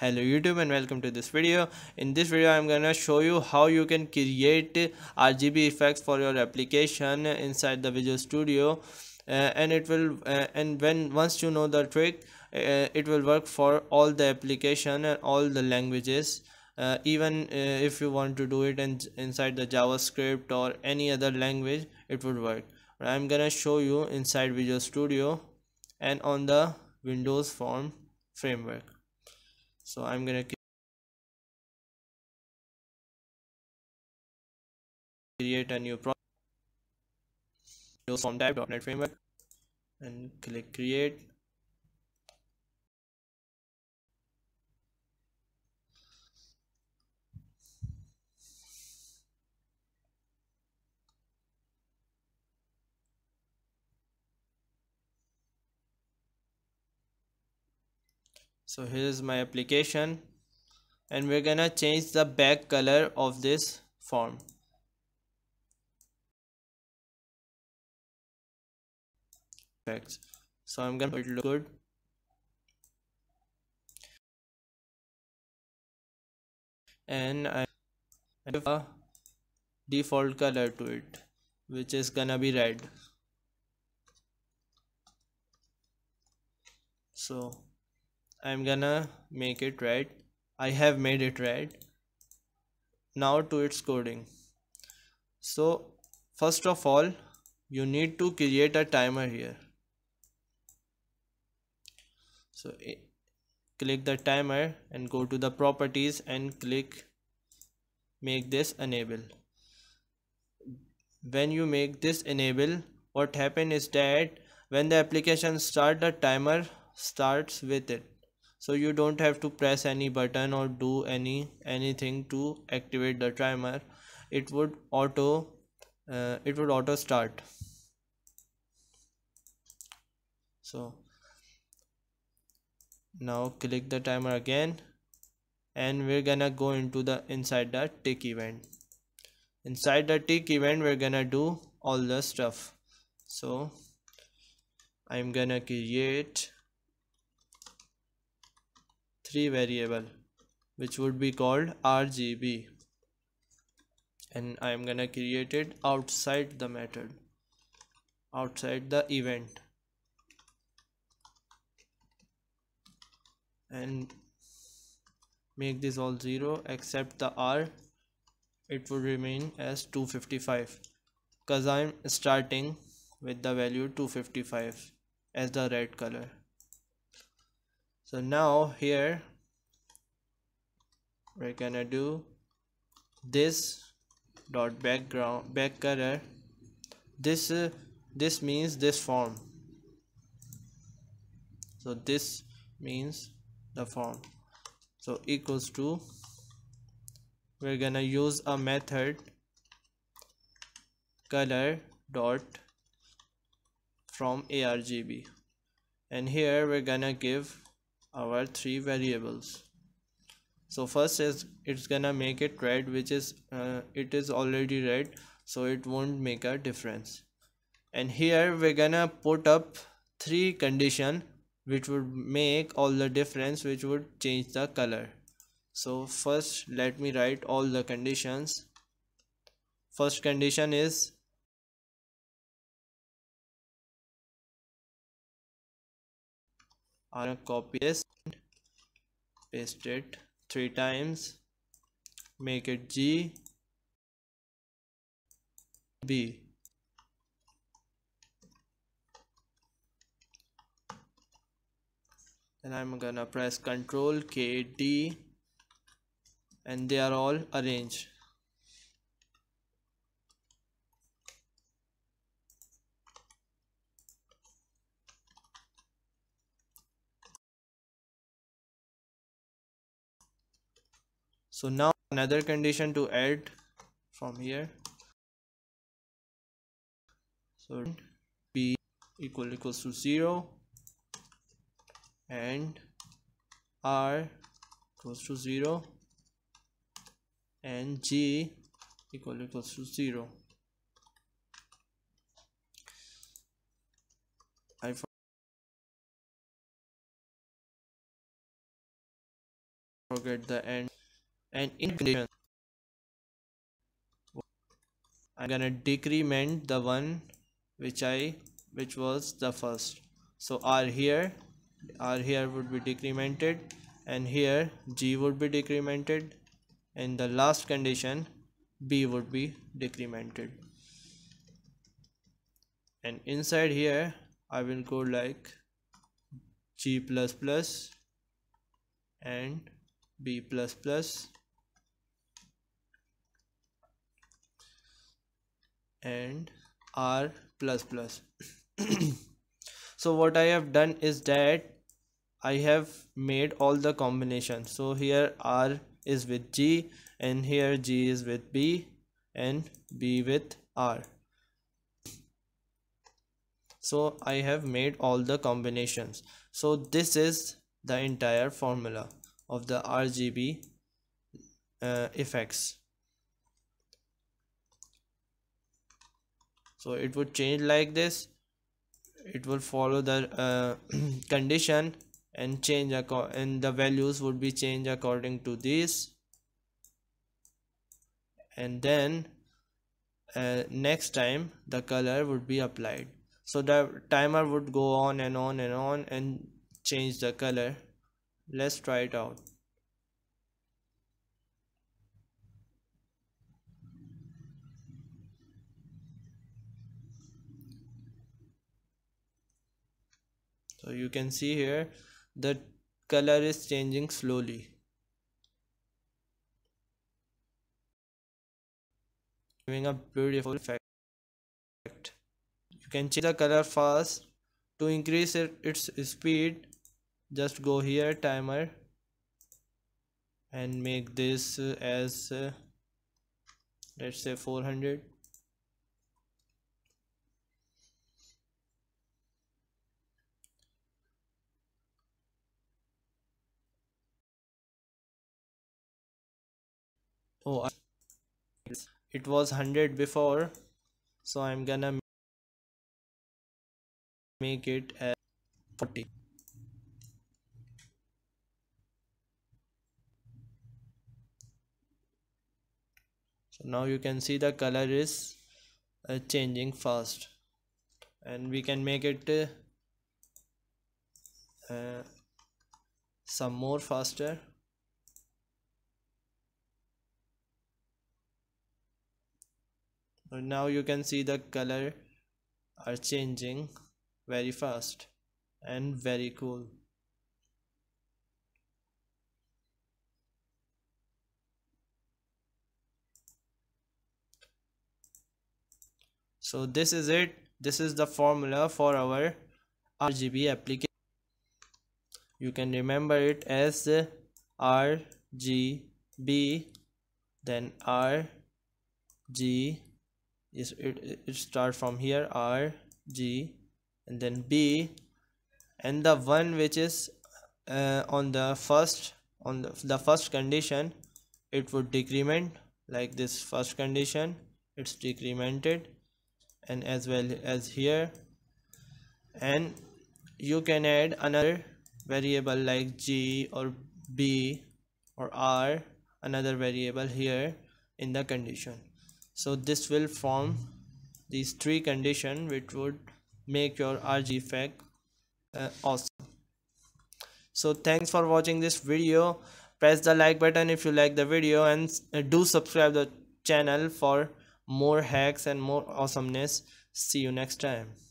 hello youtube and welcome to this video. In this video i'm gonna show you how you can create rgb effects for your application inside the visual studio uh, and it will uh, and when once you know the trick uh, it will work for all the application and all the languages uh, even uh, if you want to do it in, inside the javascript or any other language it would work. I'm gonna show you inside visual studio and on the windows form framework so I'm gonna create a new project from type.NET framework and click create so here's my application. And we're gonna change the back color of this form. Perfect. so I'm gonna it look good. And I have a default color to it which is gonna be red. So I'm gonna make it red I have made it red now to its coding. So first of all you need to create a timer here. So click the timer and go to the properties and click make this enable. When you make this enable what happen is that when the application start the timer starts with it so you don't have to press any button or do any anything to activate the timer. It would auto uh, it would auto start. So now click the timer again and we're gonna go into the inside the tick event. Inside the tick event we're gonna do all the stuff. So I'm gonna create three variable which would be called RGB and I am gonna create it outside the method outside the event. And make this all 0 except the R. It would remain as 255 because I'm starting with the value 255 as the red color so now here we're gonna do this dot background back color. This uh, this means this form. So this means the form. So equals to we're gonna use a method color dot from argb and here we're gonna give our three variables. So first is it's gonna make it red which is uh, it is already red so it won't make a difference. And here we're gonna put up three condition which would make all the difference which would change the color. So first let me write all the conditions. First condition is I'm gonna copy this paste it three times make it G B. Then I'm gonna press control K D and they are all arranged so now another condition to add from here. So b equal equals to 0 and r equals to 0 and g equal equals to 0 I forget the end and in condition I'm gonna decrement the one which I which was the first. So R here R here would be decremented and here G would be decremented and the last condition B would be decremented. And inside here I will go like G plus plus and B plus plus and R plus plus. So what I have done is that I have made all the combinations. So here R is with G and here G is with B and B with R. So I have made all the combinations. So this is the entire formula of the RGB uh, effects so it would change like this. It will follow the uh, condition and change and the values would be changed according to this. And then uh, next time the color would be applied. So the timer would go on and on and on and change the color. Let's try it out so you can see here the color is changing slowly. Giving a beautiful effect. You can change the color fast. To increase it, its speed just go here timer and make this as uh, let's say 400 oh it was 100 before so I'm gonna make it as 40 so now you can see the color is uh, changing fast. And we can make it uh, uh, some more faster now you can see the color are changing very fast and very cool. So this is it. This is the formula for our RGB application. You can remember it as RGB then RG is it, it start from here R G and then B. And the one which is uh, on the first on the, the first condition it would decrement like this first condition it's decremented and as well as here. And you can add another variable like G or B or R another variable here in the condition so this will form these three condition which would make your RG effect uh, awesome. So thanks for watching this video. Press the like button if you like the video and uh, do subscribe the channel for more hacks and more awesomeness. See you next time